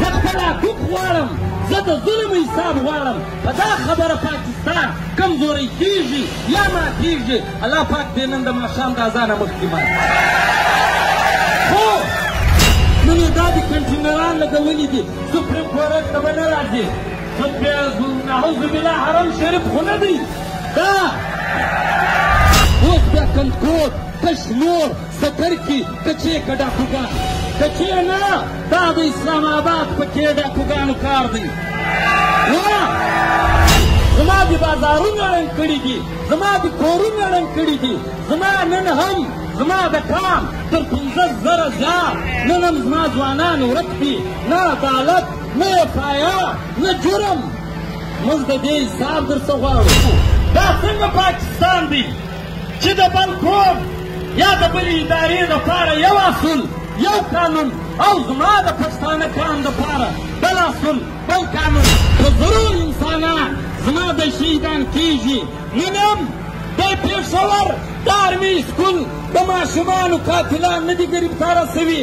زه خپل حقوق غواړم زه د ظلم حساب غواړم په دا خبره پاکستان کمزوری کیږي یا ماتیږي الله پاک دې نن د ماښام د اذانه مخکې مات خو نن یې دا دي کنټینران لګولي دي سپریم کورټ ته به نه راځي نعوذ بالله حرم شریف خو نه دی دا اوس بیا کنکوټ کشمور سکر کی کچې که ډاکوګان کچې نه دا د اسلام آباد په کې ډاکوګانو کار دی زما د بازارونه ړنګ کړي دي زما د کورونه ړنګ کړي دي زما نن هم زما د کام تر پنځه زره زیات نن هم زما ځوانان ورک دي نه عدالت نه اف آی آر نه جرم موږ د دې حساب درڅه غواړو دا څنګه پاکستان دی چې د بل قوم یا د بلې ادارې دپاره یو اصول یو قانون او زما د پښتانه قام دپاره بل اصول بل قانون په زرو انسانان زما د شهیدان کېږي نن هم د پېښور د ارمي سکول د ماشومانو قاتلان نه دي ګرفتاره سوي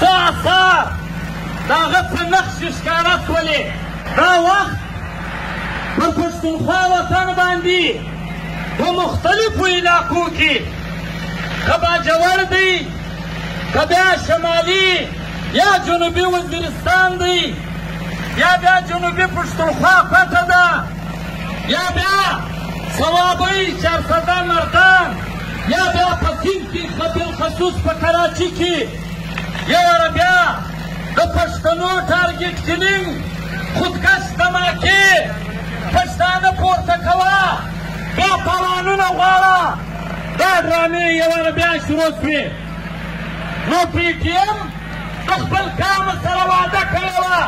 څه آثار د هغه په نقش کې ښکاره شولې دا وخت په پښتونخوا وطن باندې په مختلفو علاقو کې که باجوړ دی که بیا شمالي یا جنوبي وزیرستان دی یا بیا جنوبي پښتونخوا پټه ده یا بیا صوابۍ چارسده مردان یا بیا په سیند کې خبیل خصوص په کراچي کې یو واره بیا د پښتنو ټارګټ کلینګ خودکش دماکې پښتانه پورته کوه بیا تاوانونه غواړه دا ډرامې یو واره بیا شروع شوې نو پي ټي ایم د خپل قام سره وعده کړې وه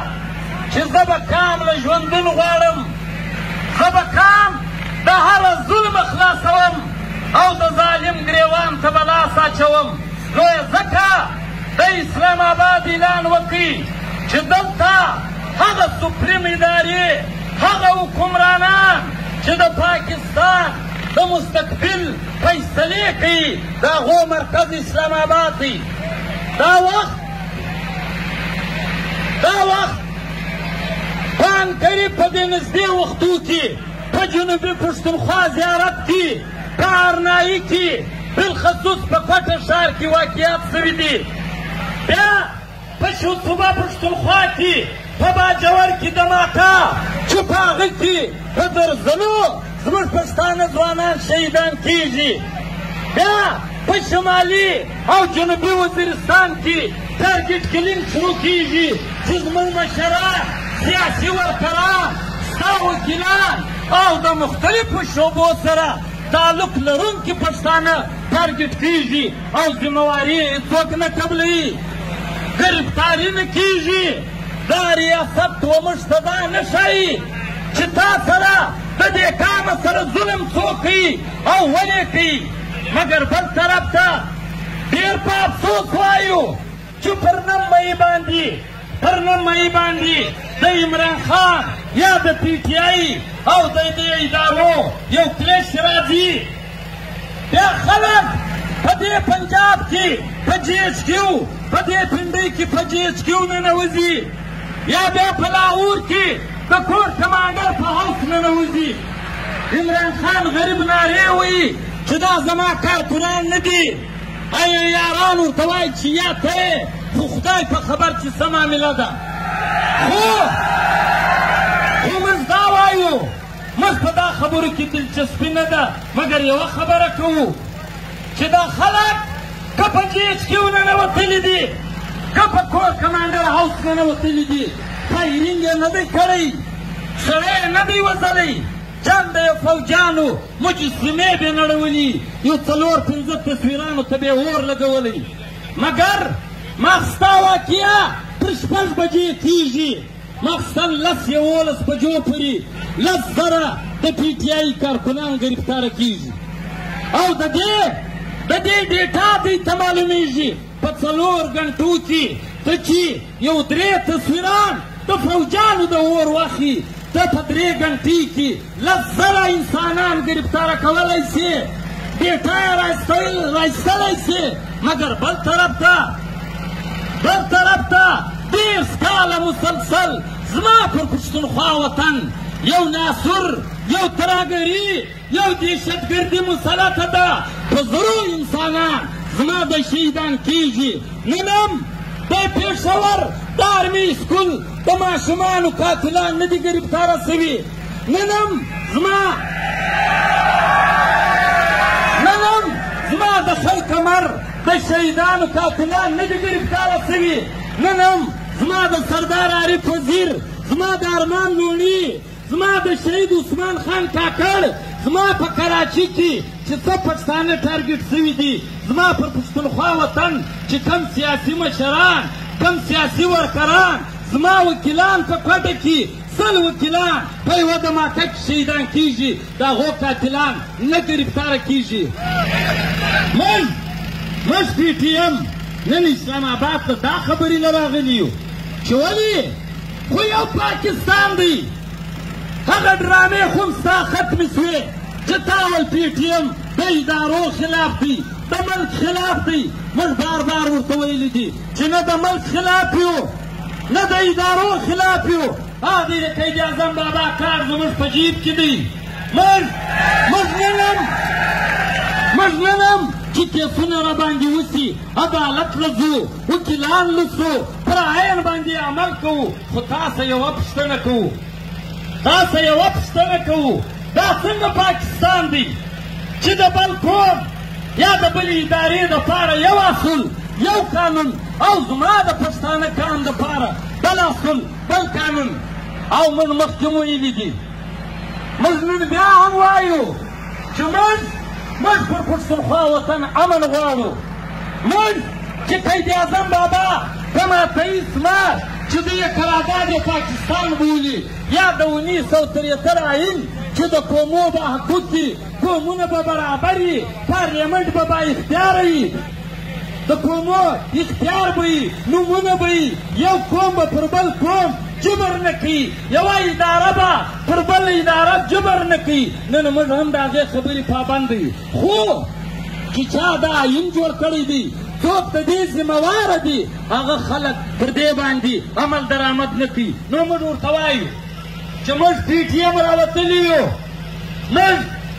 چې زه به قام له ژوندون غواړم زه به قام د هره ظلمه خلاصوم او د ظالم ګریوان ته به لاس اچوم نو یې ځکه د اسلام آباد اعلان وکړي چې دلته هغه سپریم ادارې هغه حکمرانان چې د پاکستان د مستقبل فیصلې کوي د هغو مرکز اسلام آباد دی دا وخت دا وخت پام کړي په دې نږدې وختو کې په جنوبي پښتونخوا زیارت کې په ارنایي کې بالخصوص په کوټه ښار کې واقعیات شوي دي بیا په شوتوبه پښتونخوا کې په باجوړ کې دماکا چې په هغه کې په درزنو زموږ پښتانه ځوانان شهیدان کېږي بیا په شمالي او جنوبي وزیرستان کې ټارګټ کلینګ شروع کېږي چې زموږ مشران سیاسي ورکران ستا وکیلان او د مختلفو شعبو سره تعلق لرونکي پښتانه ټارګټ کېږي او ذمه واري یې هیڅوک نه قبلوي، ګرفتاري نه کېږي، دا ریاست و موږ سزا نه ښايي چې تا سره د دې قامه سره ظلم څوک کوي او ولې کوي، مګر بل طرف ته ډېر په افسوس وایو، چې پر نم مئی باندې پر نم مئی باندې د عمران خان یا د پی ټی آی او د دې ادارو یو کلیش راځي بیا خلک په دې پنجاب کې په جی ایچ کیو په دې پنډۍ کې په جی ایچ کیو ننوځي یا بیا په لاهور کې د کور کمانډر په هوس ننوځي عمران خان غریب نارې وایي چې دا زما کارکونان نه دي ایا یاران ورته وایي چې یا ته یې خو خدای په خبر چې څه معامله ده خو خو موږ دا وایو موږ په دا خبرو کې دلچسپي نه ده مګر یوه خبره کوو چې دا خلک که په جي ایچ کیو ننوتلي دي که په کور کمانډر هاوس ننوتلي دي فایرینګ یې نه دی کړی سړی یې نه دی وځلی جنګ د یو فوجیانو مو چې سیمې به نړولي یو څلور پنځه تصویرانو ته به اور لګولی مګر ماخستا واقعیا تر شپږ بجې کیږي مخصن لس یولس بجو پورې لس زره د پي ټي آی کارکنان ګرفتار کیږي او د دې د دې ډیټا دوی ته معلومیږي په څلور غنټو کې ته چې یو درې تصویران د فوجانو د اور وخی ته په درې ګنټی کی لس زره انسانان گرفتار کولای سی ډیټا رایستلی سی مګر بل طرف ته بل طرف ته دیر سکاله مسلسل زما پر پښتونخوا وطن یو ناسور یو ترهګری یو دهشتګردي مسلط ده په زرو انسانان زما د شهیدان کیږي نن هم د پېښور د آرمي سکول د ماشومانو قاتلان نه دي ګرفتاره سوي نن هم زما نن هم زما د خل کمر د شهیدانو قاتلان نه دي ګرفتاره سوي نن هم زما د سردار عارف وزیر زما د ارمان لوڼي زما د شهید عثمان خان کاکړ زما په کراچي کې چې څه پښتانه ټارګټ شوي دي زما پر پښتونخوا وطن چې کم سیاسي مشران کم سیاسي ورکران زما وکیلان په کوټه کې سل وکیلان په یوه دماکه کې شهیدان کیږي د هغو قاتلان نه ګرفتاره کیږي موږ موږ پي ټي ایم نن اسلام آباد ته دا خبرې نه راغلي یو چې ولې خو یو پاکستان دی هغه ډرامې خو ستا ختمې شوې چې تا ول پي ټي ایم د ادارو خلاف دی د ملک خلاف دی موږ بار بار ورته ویلي دي چې نه د ملک خلاف یو نه د ادارو خلاف یو هغه د قید اعظم بابا کار زموږ په جیب کې دی موږ موږ نن هم موږ نن هم چې کیسونه راباندې وسي عدالت له ځو وکیلان له ځو پر عین باندې عمل کوو خو تاسو یوه پوښتنه کوو تاسو یوه پوښتنه کوو دا څنګه پاکستان دی چې د بل قوم یا د بلې ادارې دپاره یو اصول یو قانون او زما د پښتانه قام دپاره بل اصول بل قانون او موږ مخکې ویلي دي موږ نن بیا هم وایو چې موږ موږ پر پښتونخوا وطن امن غواړو موږ چې قید اعظم بابا کوم اټیس ما چې دوی یې قرارداد یې پاکستان بولي یا د اونیس سو ترېتر آئین چې د قومو به حقوق دي قومونه به برابر وي پارلیمنټ به با اختیار وي د قومو اختیار به وي نومونه به وي یو قوم به پر بل قوم جبر نه کوي یوه اداره به پر بله اداره جبر نه کوي نن موږ هم د هغې خبرې پابند یو خو چې چا دا آیین جوړ کړی دی څوک د دې ذمهواره دي هغه خلک پر دې باندې عمل درآمد نه کوي نو موږ ورته وایو چې موږ پي ټي ایم راوتلي یو موږ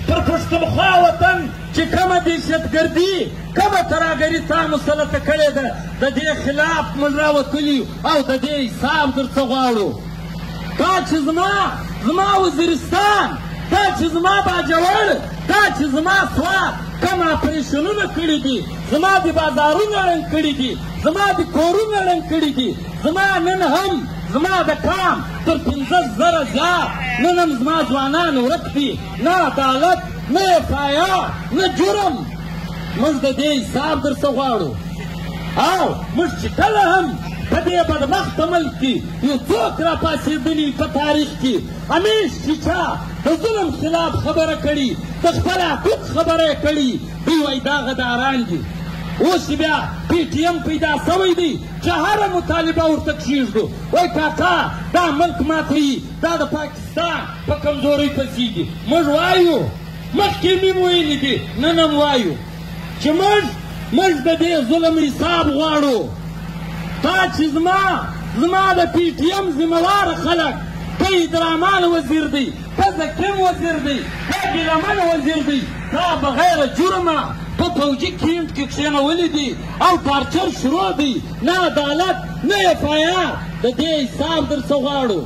پر پښتونخوا وطن چې کومه دهشتګردي کومه ترهګري تا مسلطه کړې ده د دې خلاف موږ راوتلي او د دې حساب درڅه غواړو دا چې زما زما وزیرستان دا چې زما باجوړ دا چې زما سوات کم اپریشنونه کړي دي زما د بازارونه ړنګ کړي دي زما د کورونه ړنګ کړي دي زما نن هم زما د کام تر پنځه زره زیات نن هم زما ځوانان ورک دي نه عدالت نه ایف آی آر نه جرم موږ د دې حساب درڅه غواړو او موږ چې کله هم په دې بدبخته ملک کې یو څوک راپاڅېدلي په تاریخ کې همیش چې چا د ظلم خلاف خبره کړي د خپل حقوق خبره یې کړي دوی وایي دا غداران دي اوس بیا پی ټی ایم پیدا سوی دی چې هره مطالبه ورته کښېږدو وای کاکا دا ملک ماتوي دا د پاکستان په کمزورۍ پسې دي موږ وایو مخکې مې ویلي دي نن هم وایو چې موږ موږ د دې ظلم حساب غواړو تا چې زما زما د پی ټي ایم ذمهوار خلک ته ادرامان وزیر دی ته زکیم وزیر دی ته ګیلمن وزیر دی دا بغیر جرمه په پوجي کیمپ کې کښېنولي دي او ټارچر شروع دی نه عدالت نه ایف آی آر د دې حساب درڅه غواړو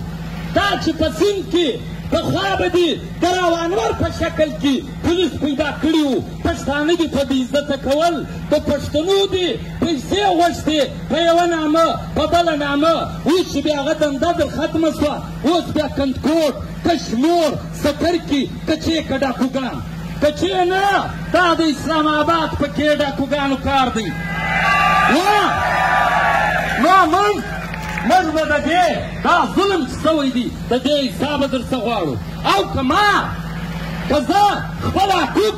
دا چې په سیند کې پخوا به دي د راوانور په شکل کې پولیس پیدا کړي وو پښتانه دې په بې عزته کول د پښتنو دې پیسې غوښتې په یوه نامه په بله نامه اوس چې بیا هغه دنده در ختمه شوه اوس بیا کندکوټ کشمور سکر کې کچې که ډاکوګان کچې نه دا د اسلام آباد په کې ډاکوګانو کار دی نو موږ موږ به د دې دا ظلم څه دی د دې اجزا به درڅه غواړو او که ما که زه خپل حقوق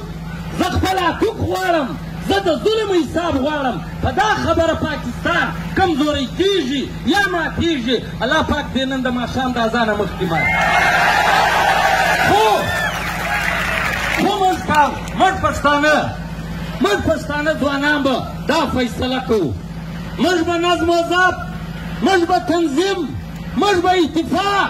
زه خپل حقوق غواړم زه د ظلم حساب غواړم په دا خبره پاکستان کمزوری کیږي یا ماتیږي الله پاک دې نن د ماښام د اذانه مخکې مات خو خو موږ موږ پښتانه موږ پښتانه ځوانان به دا فیصله کوو موږ به نظم و ضبط موږ به تنظیم موږ به اتفاق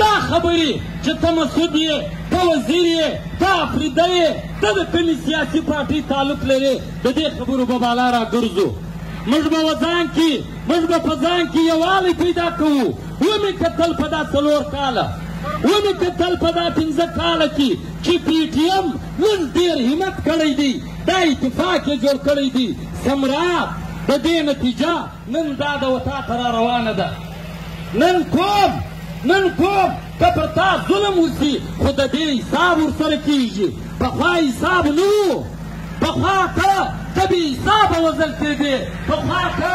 دا خبرې چې ته مسعود یې ته وزیر یې ته افریده یې ته د کومې سیاسي پارټۍ تعلق لرې د دې خبرو به بالا راګرځو موږ به وځان کې موږ به په ځان کې یووالی پیدا کوو ومې کتل په دا څلور کاله ومې کتل په دا پنځه کاله کې چې پي ټي ایم نن ډېر همت کړی دی دا اتفاق یې جوړ کړی دی سمرا د دې نتیجه نن دا د وتا ته را روانه ده نن کوم نن کوم که پر تا ظلم وسي خو د دې حساب ورسره کېږي پخوا حساب نه و پخوا ته ته بې حسابه وزل کېدې پخوا ته